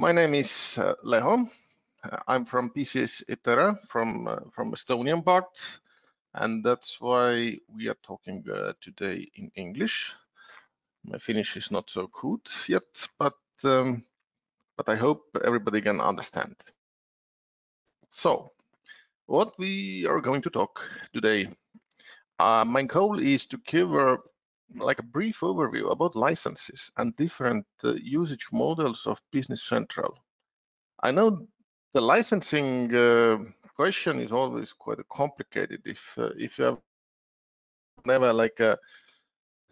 My name is uh, Leho. I'm from BCS Itera from uh, from Estonian part, and that's why we are talking uh, today in English. My Finnish is not so good yet, but um, but I hope everybody can understand. So, what we are going to talk today. Uh, my goal is to a like a brief overview about licenses and different uh, usage models of Business Central. I know the licensing uh, question is always quite complicated if uh, if you have never like uh,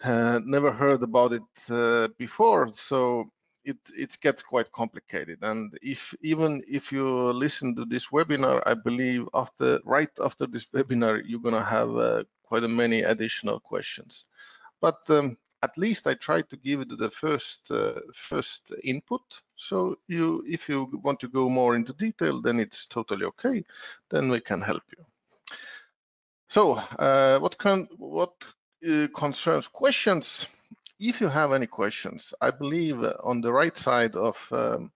uh, never heard about it uh, before, so it it gets quite complicated. And if even if you listen to this webinar, I believe after right after this webinar, you're gonna have quite a many additional questions but um, at least I try to give it the first uh, first input. So you, if you want to go more into detail, then it's totally okay. Then we can help you. So uh, what can what uh, concerns questions? If you have any questions, I believe on the right side of um,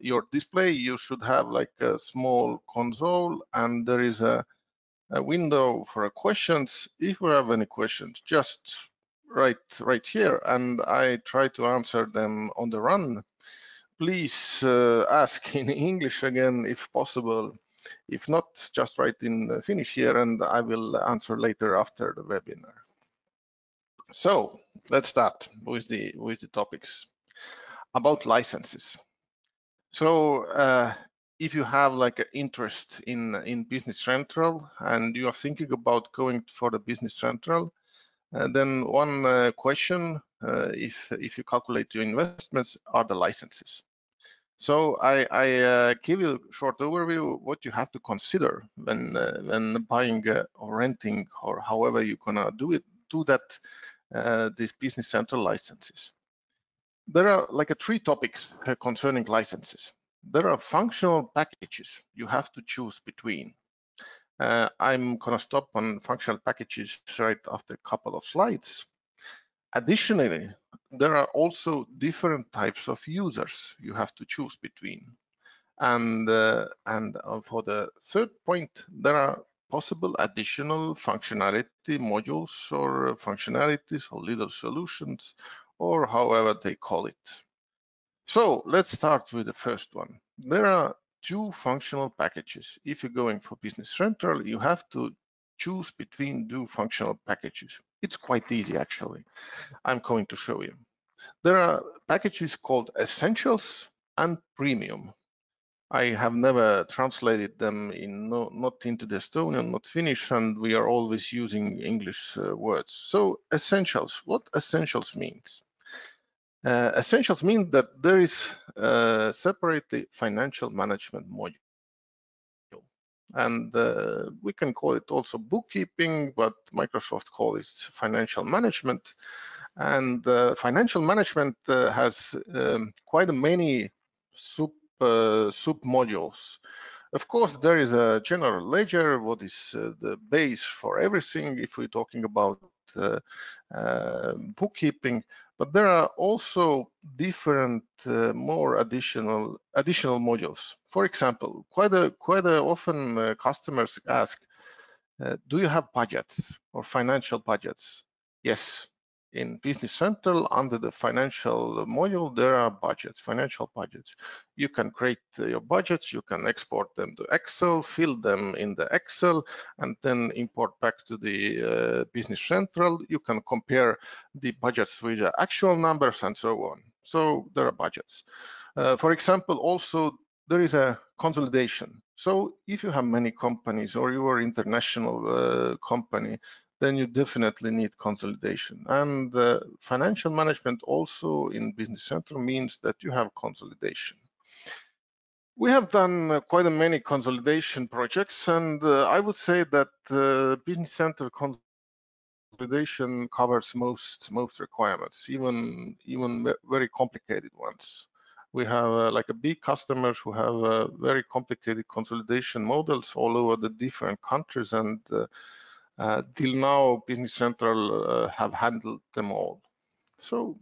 your display, you should have like a small console and there is a, a window for questions. If you have any questions, just right right here and I try to answer them on the run. Please uh, ask in English again if possible. If not, just write in Finnish here and I will answer later after the webinar. So let's start with the with the topics about licenses. So uh, if you have like an interest in in Business Central and you are thinking about going for the Business Central, and uh, then one uh, question, uh, if, if you calculate your investments, are the licenses. So I, I uh, give you a short overview what you have to consider when uh, when buying uh, or renting or however you're gonna do it, do that these business central licenses. There are like a three topics concerning licenses. There are functional packages you have to choose between. Uh, I'm gonna stop on functional packages right after a couple of slides. Additionally, there are also different types of users you have to choose between. And, uh, and uh, for the third point, there are possible additional functionality modules or functionalities or little solutions or however they call it. So let's start with the first one. There are two functional packages. If you're going for Business Central, you have to choose between two functional packages. It's quite easy, actually. I'm going to show you. There are packages called Essentials and Premium. I have never translated them in no, not into the Estonian, not Finnish, and we are always using English uh, words. So essentials, what essentials means? Uh, essentials mean that there is uh, separately financial management module. And uh, we can call it also bookkeeping, but Microsoft calls it financial management. And uh, financial management uh, has um, quite many sub, uh, sub modules. Of course, there is a general ledger, what is the base for everything if we're talking about bookkeeping, but there are also different, uh, more additional additional modules. For example, quite a, quite a often uh, customers ask, uh, do you have budgets or financial budgets? Yes, in Business Central under the financial module, there are budgets, financial budgets. You can create your budgets, you can export them to Excel, fill them in the Excel, and then import back to the uh, Business Central. You can compare the budgets with the actual numbers and so on. So there are budgets. Uh, for example, also there is a consolidation. So if you have many companies or you are international uh, company, then you definitely need consolidation. And uh, financial management also in Business Central means that you have consolidation. We have done uh, quite a many consolidation projects, and uh, I would say that uh, Business Central consolidation covers most most requirements, even even very complicated ones. We have uh, like a big customers who have uh, very complicated consolidation models all over the different countries, and uh, till now, Business Central uh, have handled them all. So,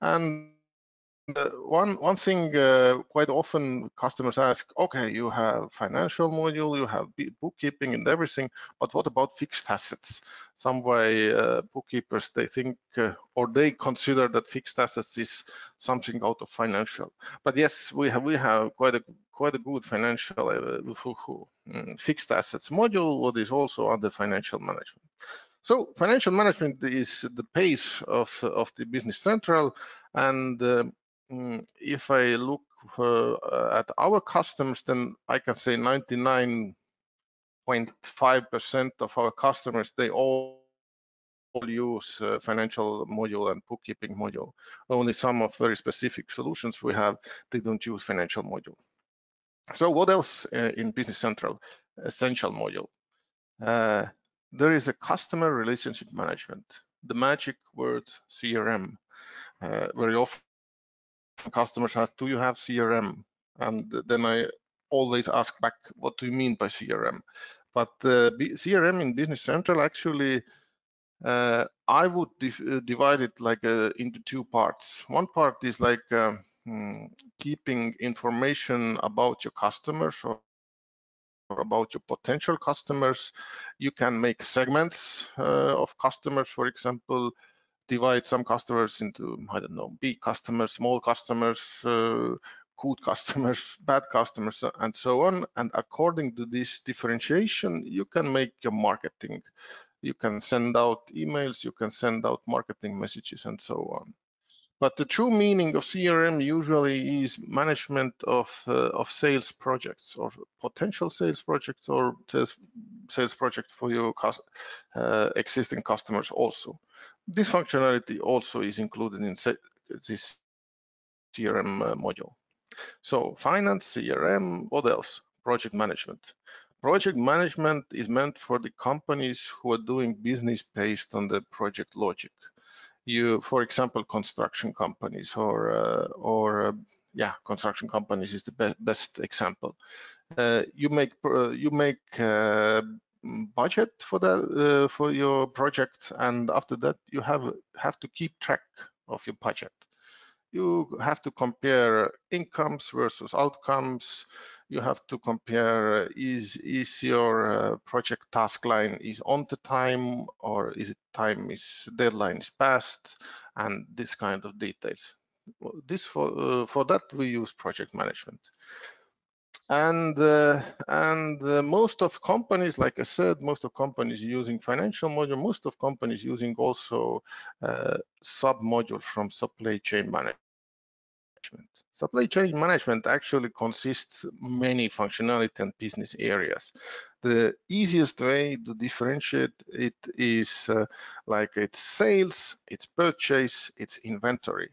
and uh, one one thing uh, quite often customers ask okay you have financial module you have bookkeeping and everything but what about fixed assets some way uh, bookkeepers they think uh, or they consider that fixed assets is something out of financial but yes we have we have quite a quite a good financial uh, mm, fixed assets module what is also under financial management so financial management is the base of, of the business central and um, Mm, if I look uh, at our customers, then I can say 99.5% of our customers, they all use uh, financial module and bookkeeping module. Only some of very specific solutions we have, they don't use financial module. So what else uh, in Business Central? Essential module. Uh, there is a customer relationship management, the magic word CRM. Uh, very often customers ask, do you have CRM? And then I always ask back, what do you mean by CRM? But uh, CRM in Business Central actually, uh, I would divide it like uh, into two parts. One part is like um, hmm, keeping information about your customers or, or, about your potential customers. You can make segments uh, of customers, for example, divide some customers into, I don't know, big customers, small customers, uh, good customers, bad customers, and so on. And according to this differentiation, you can make your marketing. You can send out emails, you can send out marketing messages, and so on. But the true meaning of CRM usually is management of uh, of sales projects or potential sales projects or sales sales project for your uh, existing customers also. This functionality also is included in this CRM uh, module. So finance, CRM, what else? Project management. Project management is meant for the companies who are doing business based on the project logic. You, for example, construction companies or uh, or uh, yeah, construction companies is the be best example. Uh, you make you make uh, budget for that uh, for your project and after that you have have to keep track of your budget you have to compare incomes versus outcomes. You have to compare is is your uh, project task line is on the time or is it time is deadline is passed and this kind of details. This for uh, for that we use project management and uh, and uh, most of companies like i said most of companies using financial module most of companies using also uh, sub module from supply chain management. Supply chain management actually consists many functionality and business areas. The easiest way to differentiate it is uh, like it's sales it's purchase it's inventory.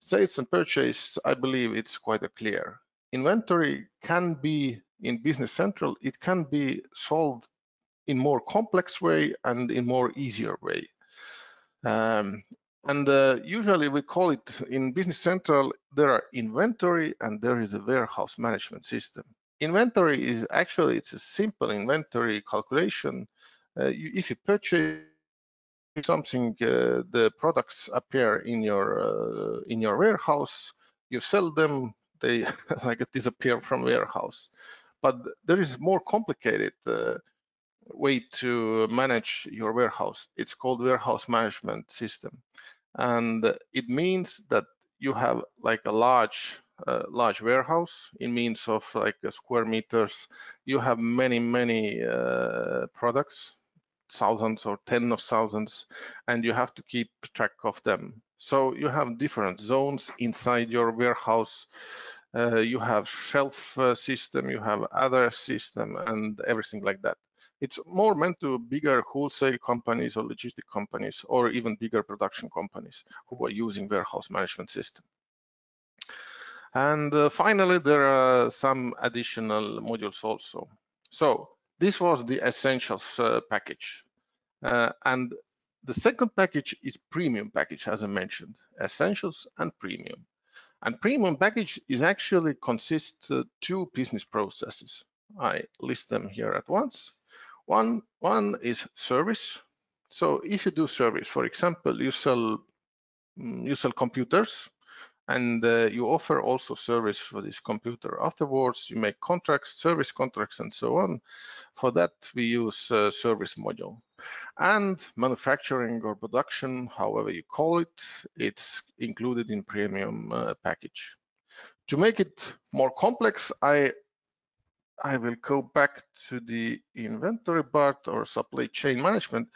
Sales and purchase i believe it's quite clear inventory can be in Business Central, it can be solved in more complex way and in more easier way. Um, and uh, usually we call it in Business Central, there are inventory and there is a warehouse management system. Inventory is actually, it's a simple inventory calculation. Uh, you, if you purchase something, uh, the products appear in your uh, in your warehouse, you sell them, they like disappear from warehouse. But there is more complicated uh, way to manage your warehouse. It's called warehouse management system. And it means that you have like a large uh, large warehouse in means of like square meters. You have many, many uh, products, thousands or tens of thousands, and you have to keep track of them. So you have different zones inside your warehouse. Uh, you have shelf uh, system, you have other system, and everything like that. It's more meant to bigger wholesale companies or logistic companies, or even bigger production companies who are using warehouse management system. And uh, finally, there are some additional modules also. So this was the essentials uh, package. Uh, and the second package is premium package, as I mentioned, essentials and premium. And premium package is actually consists uh, two business processes. I list them here at once. One, one is service. So if you do service, for example, you sell mm, you sell computers and uh, you offer also service for this computer. Afterwards you make contracts service contracts and so on. For that we use service module. And manufacturing or production however you call it it's included in premium uh, package. To make it more complex i i will go back to the inventory part or supply chain management.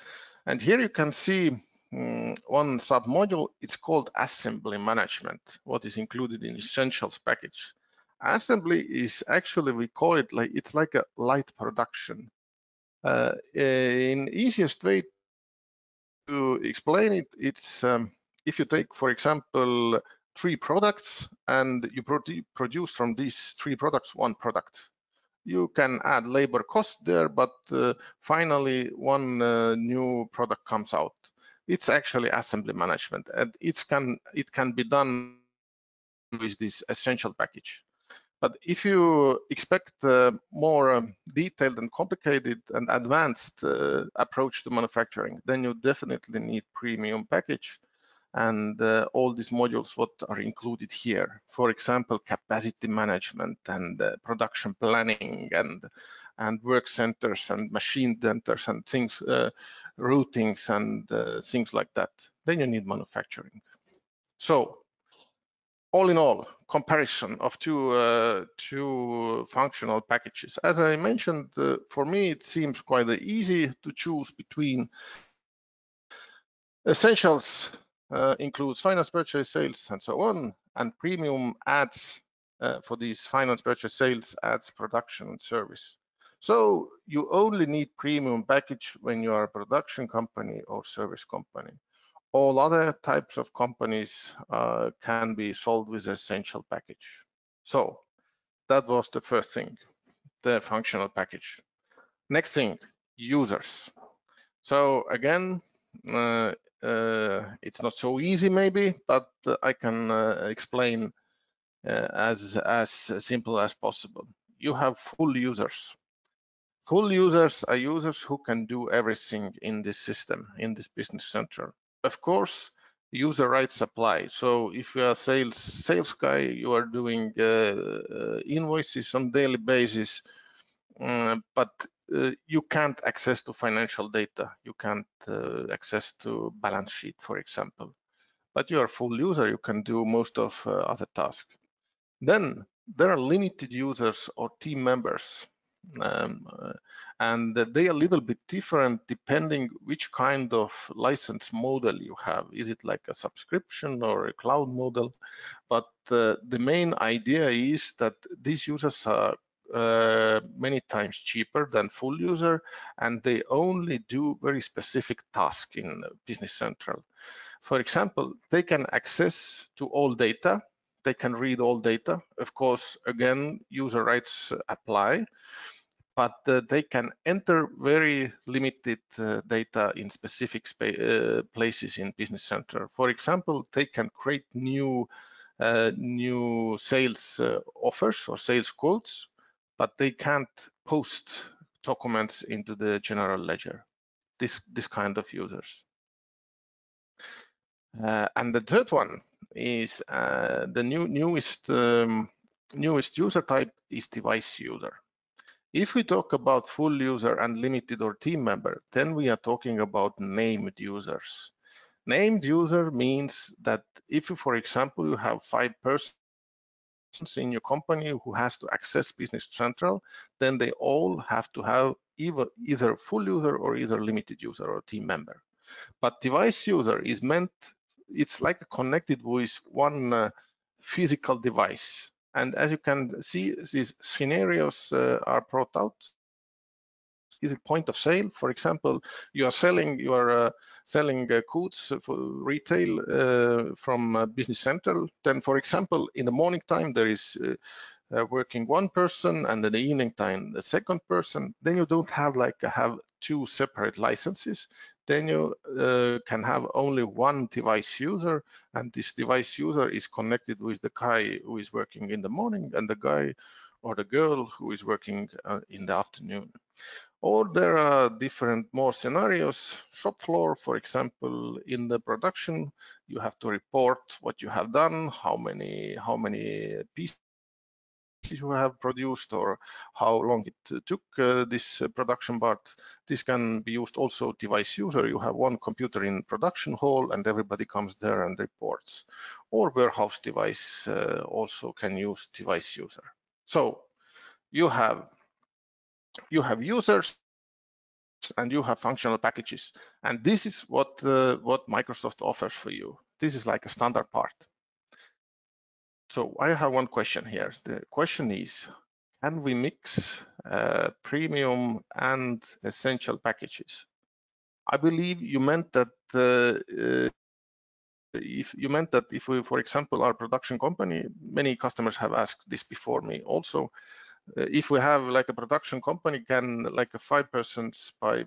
And here you can see um, one submodule, it's called assembly management, what is included in essentials package. Assembly is actually, we call it like, it's like a light production. Uh, in easiest way to explain it, it's um, if you take, for example, three products and you produ produce from these three products one product. You can add labor cost there, but uh, finally one uh, new product comes out it's actually assembly management and it can it can be done with this essential package. But if you expect a more um, detailed and complicated and advanced uh, approach to manufacturing then you definitely need premium package and uh, all these modules what are included here. For example capacity management and uh, production planning and and work centers and machine centers and things, uh, routings and uh, things like that. Then you need manufacturing. So all in all, comparison of two uh, two functional packages. As I mentioned, uh, for me it seems quite easy to choose between essentials uh, includes finance, purchase, sales, and so on, and premium adds uh, for these finance, purchase, sales adds production and service. So you only need premium package when you are a production company or service company. All other types of companies uh, can be sold with essential package. So that was the first thing, the functional package. Next thing, users. So again, uh, uh, it's not so easy maybe, but I can uh, explain uh, as, as simple as possible. You have full users. Full users are users who can do everything in this system, in this business center. Of course, user rights apply. So if you are sales sales guy, you are doing uh, uh, invoices on daily basis, uh, but uh, you can't access to financial data. You can't uh, access to balance sheet, for example. But you are full user, you can do most of uh, other tasks. Then there are limited users or team members um, uh, and they are a little bit different depending which kind of license model you have. Is it like a subscription or a cloud model? But uh, the main idea is that these users are uh, many times cheaper than full user and they only do very specific tasks in Business Central. For example, they can access to all data they can read all data. Of course, again, user rights apply, but uh, they can enter very limited uh, data in specific uh, places in Business Center. For example, they can create new uh, new sales uh, offers or sales quotes, but they can't post documents into the general ledger. This this kind of users. Uh, and the third one is uh, the new newest um, newest user type is device user. If we talk about full user, unlimited or team member, then we are talking about named users. Named user means that if you, for example, you have five persons in your company who has to access Business Central, then they all have to have either, either full user or either limited user or team member. But device user is meant it's like a connected with one uh, physical device. And as you can see, these scenarios uh, are brought out. Is it point of sale? For example, you are selling you are uh, selling uh, goods for retail uh, from uh, Business Central. Then, for example, in the morning time there is uh, working one person and in the evening time the second person then you don't have like have two separate licenses then you uh, can have only one device user and this device user is connected with the guy who is working in the morning and the guy or the girl who is working uh, in the afternoon Or there are different more scenarios. Shop floor, for example, in the production, you have to report what you have done, how many how many pieces you have produced or how long it took uh, this uh, production part. This can be used also device user. You have one computer in production hall and everybody comes there and reports. Or warehouse device uh, also can use device user. So you have you have users and you have functional packages. And this is what uh, what Microsoft offers for you. This is like a standard part. So I have one question here. The question is, can we mix uh, premium and essential packages? I believe you meant that uh, uh, if you meant that if we, for example, our production company, many customers have asked this before me also, uh, if we have like a production company, can like a five persons by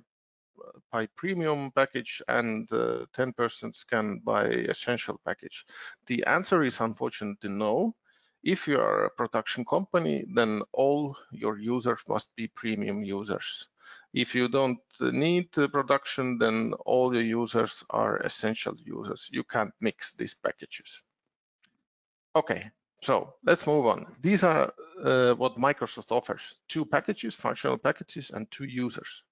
buy premium package and uh, 10 persons can buy essential package? The answer is unfortunately no. If you are a production company, then all your users must be premium users. If you don't need production, then all your users are essential users. You can't mix these packages. Okay, so let's move on. These are uh, what Microsoft offers, two packages, functional packages, and two users.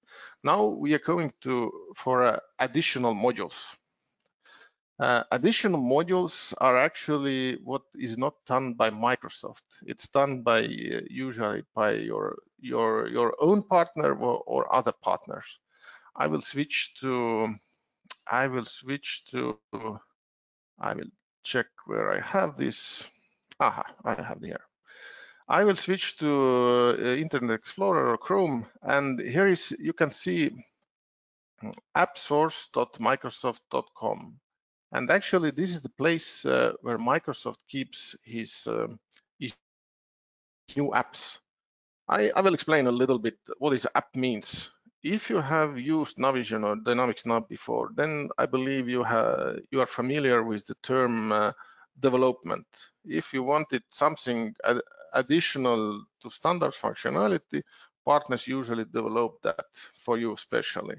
Now we are going to for uh, additional modules. Uh, additional modules are actually what is not done by Microsoft. It's done by uh, usually by your your your own partner or, or, other partners. I will switch to I will switch to I will check where I have this. Aha, I have here. I will switch to uh, Internet Explorer or Chrome, and here is you can see appsource.microsoft.com. And actually, this is the place uh, where Microsoft keeps his, uh, his new apps. I, I, will explain a little bit what this app means. If you have used Navision or Dynamics Nav before, then I believe you you are familiar with the term uh, development. If you wanted something additional to standard functionality, partners usually develop that for you specially.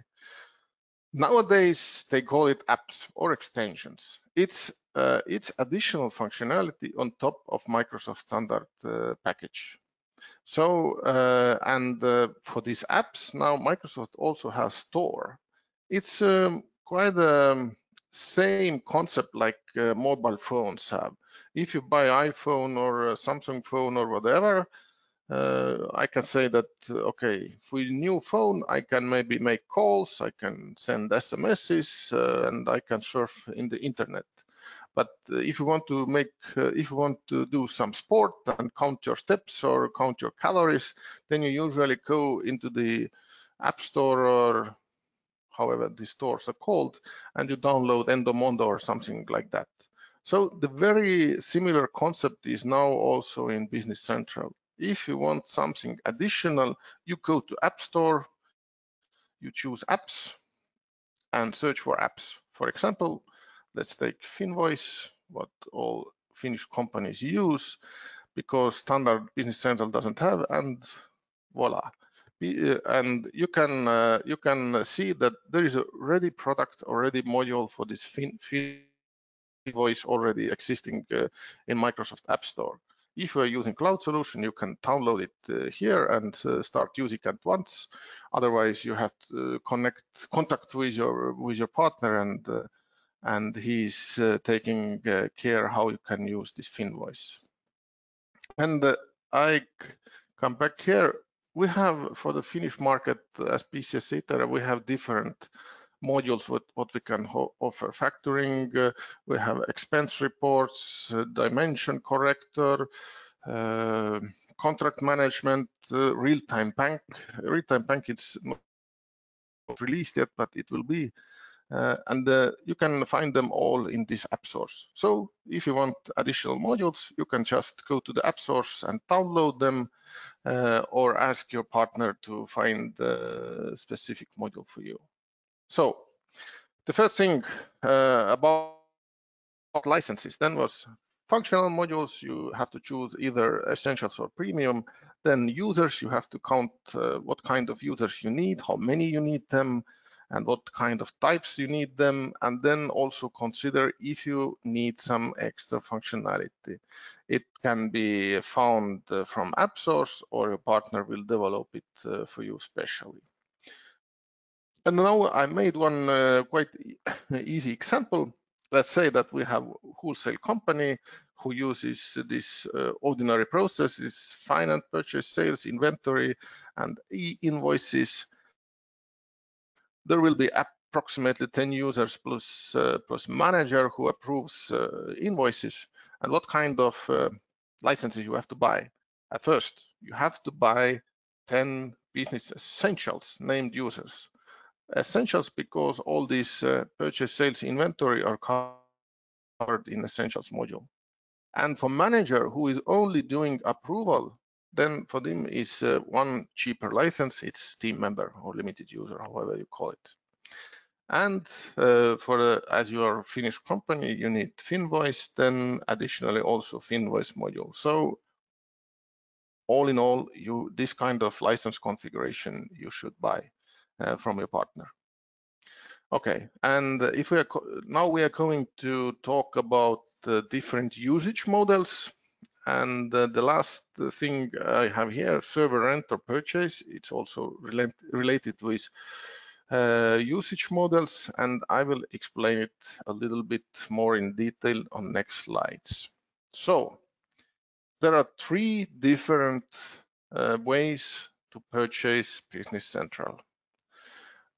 Nowadays, they call it apps or extensions. It's uh, it's additional functionality on top of Microsoft standard uh, package. So, uh, and uh, for these apps, now Microsoft also has Store. It's um, quite a um, same concept like uh, mobile phones have. If you buy iPhone or a Samsung phone or whatever, uh, I can say that, okay, for a new phone, I can maybe make calls, I can send SMSs, uh, and I can surf in the internet. But uh, if you want to make, uh, if you want to do some sport and count your steps or count your calories, then you usually go into the App Store or however the stores are called, and you download Endomondo or something like that. So the very similar concept is now also in Business Central. If you want something additional, you go to App Store, you choose apps and search for apps. For example, let's take Finvoice, what all Finnish companies use, because standard Business Central doesn't have, and voila, and you can uh, you can see that there is a ready product already module for this fin, fin voice already existing uh, in Microsoft App Store. If you are using cloud solution, you can download it uh, here and uh, start using it once. Otherwise, you have to connect contact with your with your partner and uh, and he's taking care how you can use this Finvoice. And I come back here we have for the Finnish market as BCS Itera, we have different modules with what we can offer. Factoring uh, we have expense reports uh, dimension corrector uh, contract management uh, real-time bank. Real-time bank is not released yet but it will be uh, and uh, you can find them all in this app source. So if you want additional modules, you can just go to the app source and download them uh, or ask your partner to find the specific module for you. So the first thing uh, about licenses then was functional modules, you have to choose either essentials or premium. Then users, you have to count uh, what kind of users you need, how many you need them, and what kind of types you need them, and then also consider if you need some extra functionality. It can be found uh, from app source or your partner will develop it uh, for you specially. And now I made one uh, quite easy example. Let's say that we have wholesale company who uses this ordinary processes, finance, purchase, sales, inventory, and e-invoices. There will be approximately 10 users plus, uh, plus manager who approves uh, invoices. And what kind of uh, licenses you have to buy? At first, you have to buy 10 business essentials named users essentials because all these uh, purchase sales inventory are covered in essentials module. And for manager who is only doing approval, then for them is uh, one cheaper license, it's team member or limited user, however you call it. And uh, for the, as you are Finnish company, you need Finvoice, then additionally also Finvoice module. So all in all, you this kind of license configuration you should buy uh, from your partner. Okay, and if we are now we are going to talk about the different usage models. And uh, the last thing I have here, server rent or purchase, it's also relate, related with uh, usage models, and I will explain it a little bit more in detail on next slides. So there are three different uh, ways to purchase Business Central.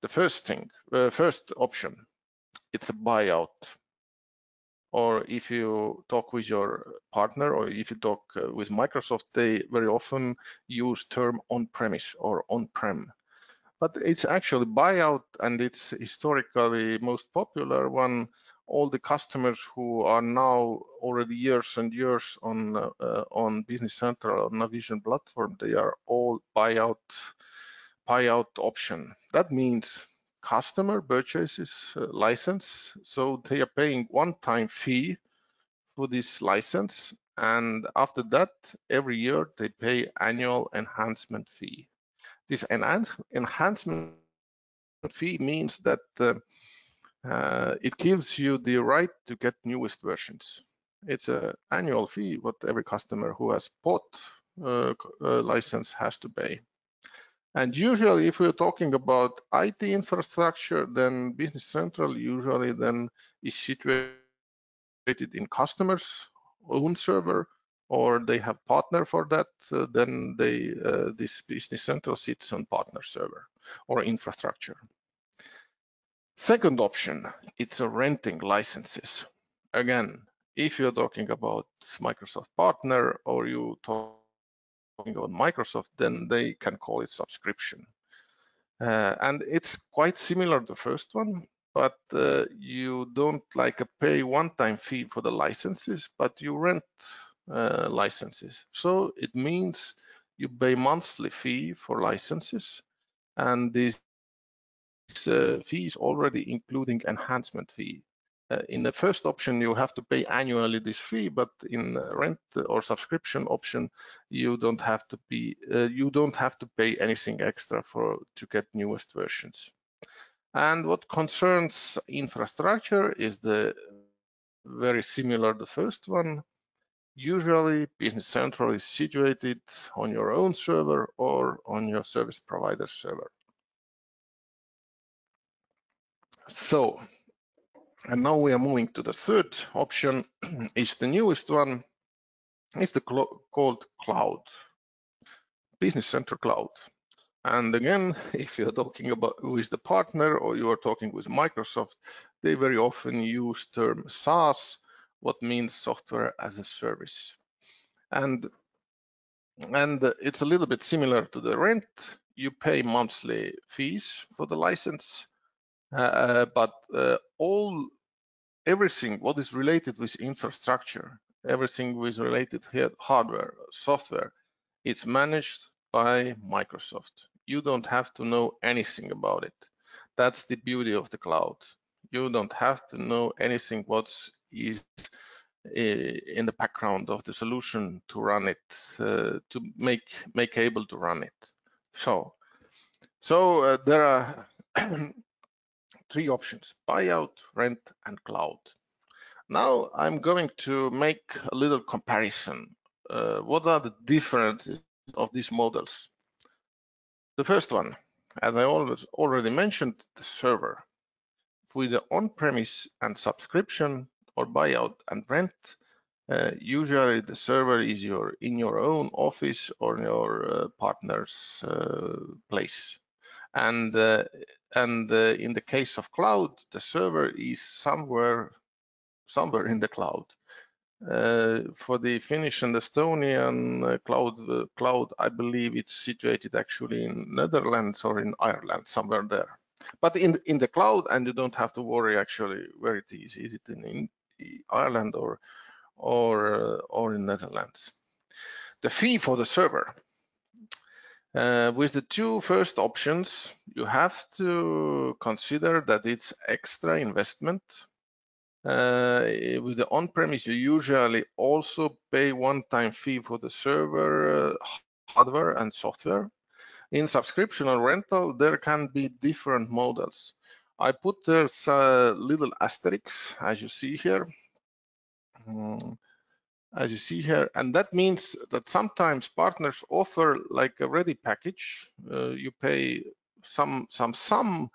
The first thing, uh, first option, it's a buyout. Or if you talk with your partner or if you talk uh, with Microsoft, they very often use term on-premise or on-prem. But it's actually buyout and it's historically most popular one. All the customers who are now already years and years on uh, on Business Central or Navision platform, they are all buyout buyout option. That means customer purchases a license, so they are paying one-time fee for this license, and after that, every year they pay annual enhancement fee. This enhance enhancement fee means that uh, uh, it gives you the right to get newest versions. It's an annual fee what every customer who has bought uh, a license has to pay. And usually, if we're talking about IT infrastructure, then Business Central usually then is situated in customers' own server, or they have partner for that. Uh, then they uh, this Business Central sits on partner server or infrastructure. Second option, it's a renting licenses. Again, if you're talking about Microsoft partner or you talk about Microsoft, then they can call it subscription. Uh, and it's quite similar to the first one, but uh, you don't like a pay one-time fee for the licenses, but you rent uh, licenses. So it means you pay monthly fee for licenses, and this uh, fee is already including enhancement fee. Uh, in the first option, you have to pay annually this fee, but in rent or subscription option, you don't have to be uh, you don't have to pay anything extra for to get newest versions. And what concerns infrastructure is the very similar the first one. Usually, Business Central is situated on your own server or on your service provider server. So and now we are moving to the third option, is the newest one. It's the called cloud, Business center Cloud. And again, if you're talking about with the partner or you are talking with Microsoft, they very often use term SaaS, what means software as a service. And and it's a little bit similar to the rent. You pay monthly fees for the license, but uh, all everything what is related with infrastructure, everything with related hardware, software, it's managed by Microsoft. You don't have to know anything about it. That's the beauty of the cloud. You don't have to know anything what is in the background of the solution to run it, uh, to make make able to run it. So, so uh, there are three options: buyout, rent, and cloud. Now I'm going to make a little comparison. Uh, what are the differences of these models? The first one, as I always already mentioned, the server. With the on-premise and subscription or buyout and rent, uh, usually the server is your in your own office or your uh, partner's uh, place. And, uh, and uh, in the case of cloud, the server is somewhere, somewhere in the cloud. Uh, for the Finnish and Estonian uh, cloud, uh, cloud, I believe it's situated actually in Netherlands or in Ireland, somewhere there. But in in the cloud, and you don't have to worry actually where it is. Is it in, in Ireland or or uh, or in Netherlands? The fee for the server. Uh, with the two first options, you have to consider that it's extra investment uh, with the on-premise, you usually also pay one-time fee for the server, uh, hardware and software. In subscription or rental, there can be different models. I put there a little asterisks, as you see here. Um, as you see here, and that means that sometimes partners offer like a ready package. Uh, you pay some some sum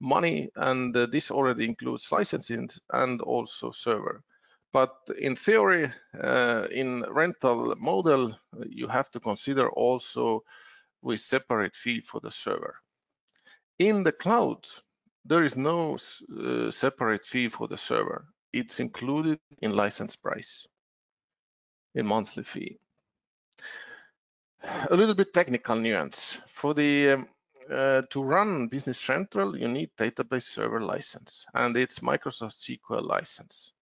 money, and uh, this already includes licensing and also server. But in theory, uh, in rental model, you have to consider also with separate fee for the server. In the cloud, there is no uh, separate fee for the server. It's included in license price, in monthly fee. A little bit technical nuance. For the um, uh, to run Business Central, you need database server license, and it's Microsoft SQL license.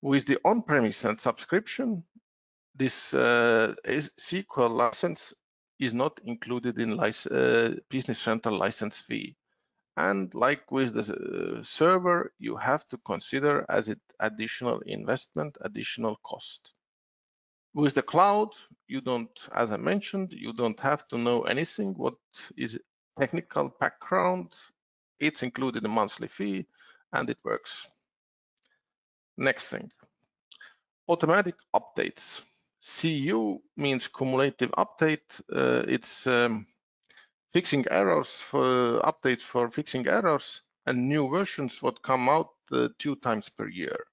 With the on-premise and subscription, this uh, SQL license is not included in uh, Business Central license fee. And like with the uh, server, you have to consider as it additional investment, additional cost. With the cloud, you don't, as I mentioned, you don't have to know anything what is technical background, it's included a monthly fee and it works. Next thing, automatic updates. CU means cumulative update. Uh, it's um, fixing errors for updates for fixing errors and new versions would come out uh, two times per year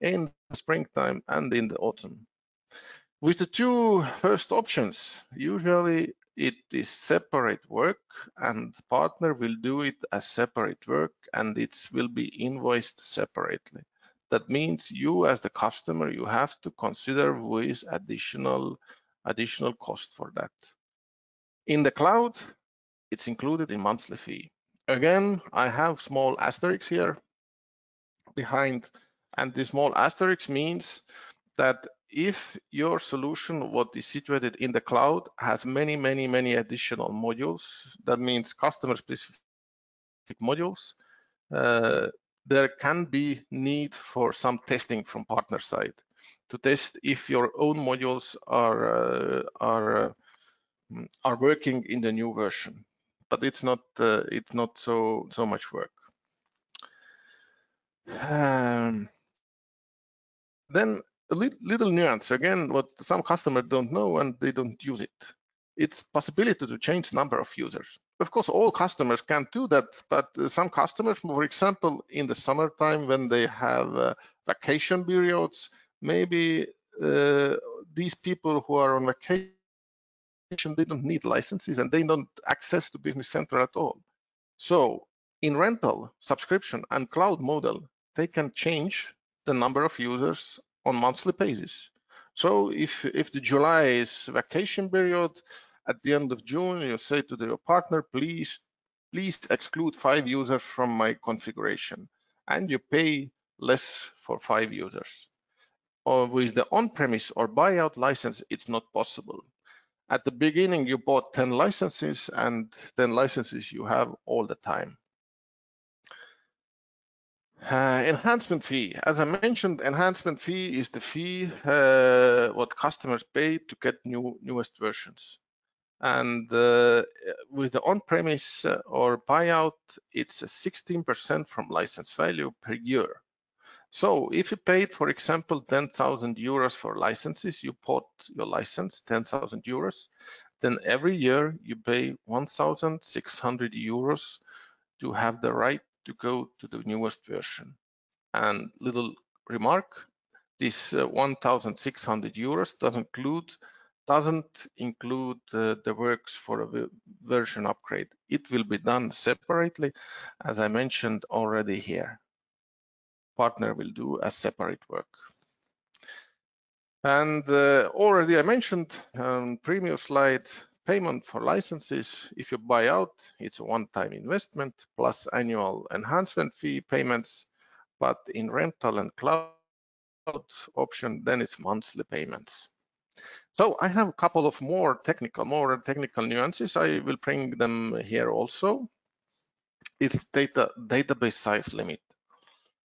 in the springtime and in the autumn. With the two first options, usually it is separate work and partner will do it as separate work and it will be invoiced separately. That means you as the customer, you have to consider with additional, additional cost for that. In the cloud, it's included in monthly fee. Again, I have small asterisks here behind and the small asterisk means that if your solution, what is situated in the cloud, has many, many, many additional modules, that means customer specific modules, uh, there can be need for some testing from partner side to test if your own modules are uh, are uh, are working in the new version. But it's not uh, it's not so so much work. Um, then a little nuance. Again what some customers don't know and they don't use it. It's possibility to change number of users. Of course all customers can't do that but uh, some customers for example in the summertime when they have uh, vacation periods maybe uh, these people who are on vacation they don't need licenses and they don't access to business center at all. So in rental subscription and cloud model they can change the number of users on monthly basis. So if, if the July is vacation period, at the end of June, you say to your partner, please, please exclude five users from my configuration and you pay less for five users. Or with the on-premise or buyout license, it's not possible. At the beginning, you bought 10 licenses and 10 licenses you have all the time. Uh, enhancement fee. As I mentioned, enhancement fee is the fee uh, what customers pay to get new newest versions. And uh, with the on-premise uh, or buyout, it's 16% from license value per year. So if you paid, for example, 10,000 euros for licenses, you bought your license, 10,000 euros, then every year you pay 1,600 euros to have the right to go to the newest version. And little remark, this uh, 1,600 euros doesn't include doesn't include uh, the works for a version upgrade. It will be done separately, as I mentioned already here. Partner will do a separate work. And uh, already I mentioned on previous slide, payment for licenses. If you buy out, it's a one-time investment plus annual enhancement fee payments. But in rental and cloud option, then it's monthly payments. So I have a couple of more technical, more technical nuances. I will bring them here also. It's data database size limit.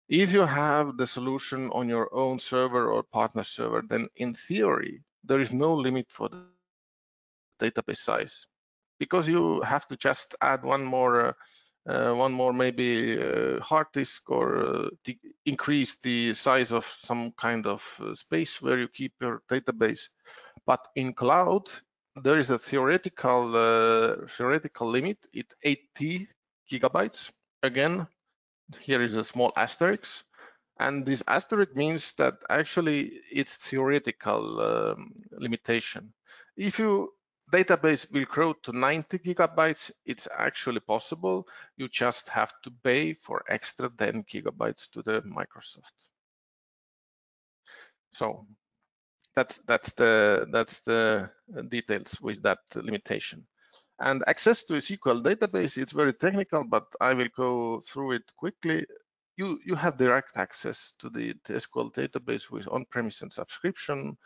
If you have the solution on your own server or partner server, then in theory, there is no limit for the database size. Because you have to just add one more uh, uh, one more maybe uh, hard disk or uh, increase the size of some kind of uh, space where you keep your database. But in cloud there is a theoretical uh, theoretical limit. It's 80 gigabytes. Again here is a small asterisk. And this asterisk means that actually it's theoretical um, limitation. If you database will grow to 90 gigabytes, it's actually possible. You just have to pay for extra 10 gigabytes to the Microsoft. So that's that's the that's the details with that limitation. And access to a SQL database, it's very technical, but I will go through it quickly. You you have direct access to the SQL database with on-premise and subscription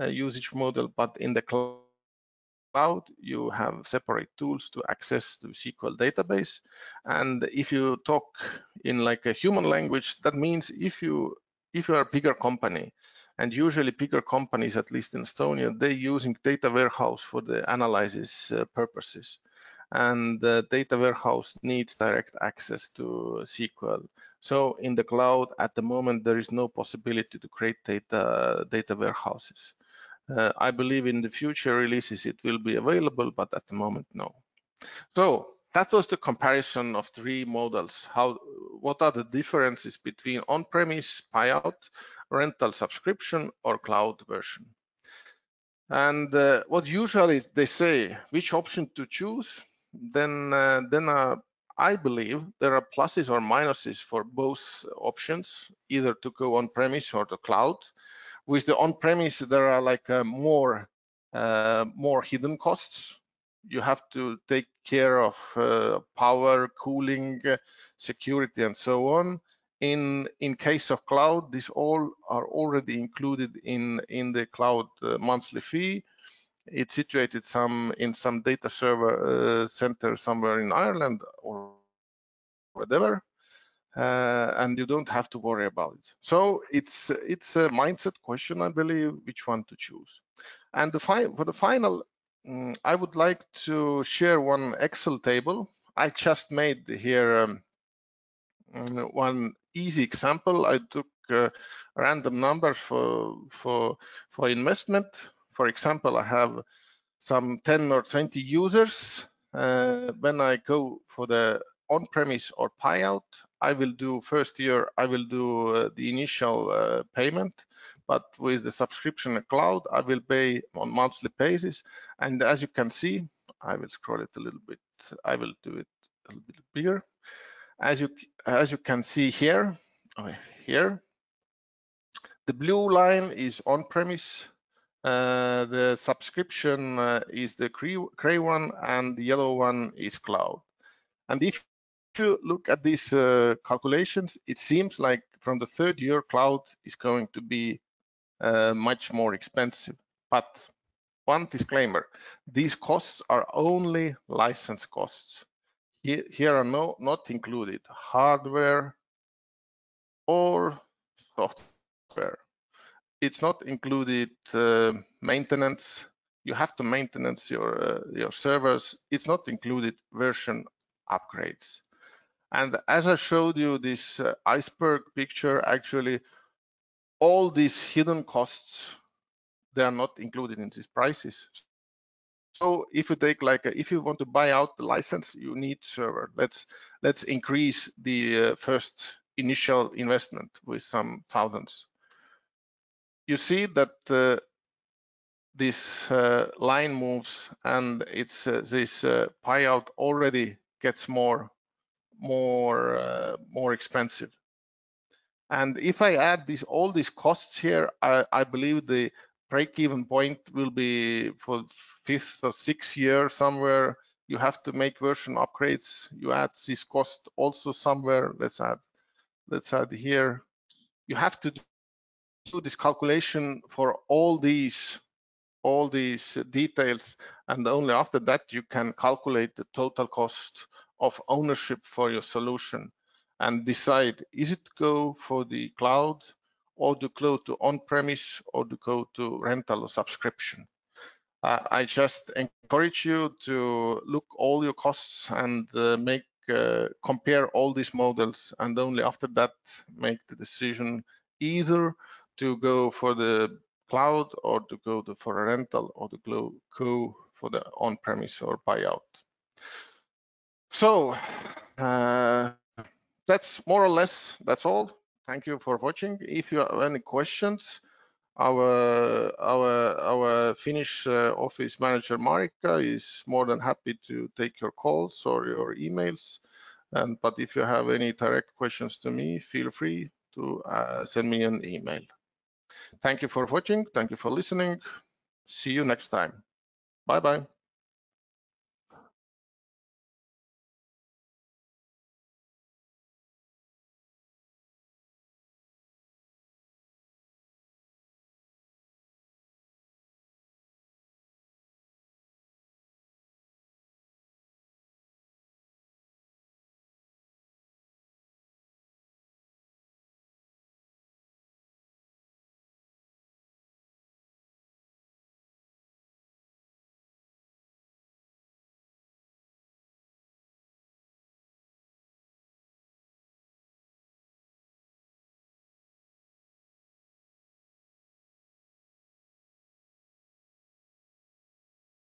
uh, usage model, but in the cloud you have separate tools to access the SQL database. And if you talk in like a human language, that means if you if you are a bigger company, and usually bigger companies, at least in Estonia, they're using data warehouse for the analysis uh, purposes. And the data warehouse needs direct access to SQL. So in the cloud, at the moment, there is no possibility to create data, data warehouses. Uh, I believe in the future releases it will be available, but at the moment, no. So that was the comparison of three models. How, what are the differences between on-premise, buyout, rental subscription, or cloud version? And uh, what usually they say, which option to choose, then, uh, then uh, I believe there are pluses or minuses for both options, either to go on-premise or the cloud with the on-premise, there are like uh, more uh, more hidden costs. You have to take care of uh, power, cooling, security, and so on. In in case of cloud, these all are already included in in the cloud monthly fee. It's situated some in some data server uh, center somewhere in Ireland or whatever uh, and you don't have to worry about it. So it's it's a mindset question, I believe, which one to choose. And the for the final, um, I would like to share one Excel table. I just made here um, mm, one easy example. I took uh, random numbers for for for investment. For example, I have some 10 or 20 users. Uh, when I go for the on-premise or buyout, I will do first year, I will do uh, the initial uh, payment, but with the subscription cloud, I will pay on monthly basis. And as you can see, I will scroll it a little bit. I will do it a little bit bigger. As you as you can see here, okay, here, the blue line is on-premise. Uh, the subscription uh, is the gray one, and the yellow one is cloud. And if you look at these uh, calculations, it seems like from the third year, cloud is going to be uh, much more expensive. But one disclaimer, these costs are only license costs. Here, here are no, not included hardware, or software. It's not included uh, maintenance. You have to maintenance your uh, your servers. It's not included version upgrades. And as I showed you this uh, iceberg picture, actually all these hidden costs, they are not included in these prices. So if you take like, a, if you want to buy out the license, you need server. Let's let's increase the uh, first initial investment with some thousands. You see that uh, this uh, line moves and it's uh, this uh, buyout already gets more more uh, more expensive. And if I add these all these costs here, I, I believe the break-even point will be for fifth or sixth year somewhere. You have to make version upgrades. You add this cost also somewhere. Let's add let's add here. You have to do this calculation for all these all these details and only after that you can calculate the total cost of ownership for your solution and decide is it go for the cloud or to go to on-premise or to go to rental or subscription. Uh, I just encourage you to look all your costs and uh, make uh, compare all these models and only after that make the decision either to go for the cloud or to go to, for a rental or to go, go for the on-premise or buyout. So uh, that's more or less, that's all. Thank you for watching. If you have any questions, our our our Finnish uh, office manager Marika is more than happy to take your calls or your emails. And but if you have any direct questions to me, feel free to uh, send me an email. Thank you for watching. Thank you for listening. See you next time. Bye bye.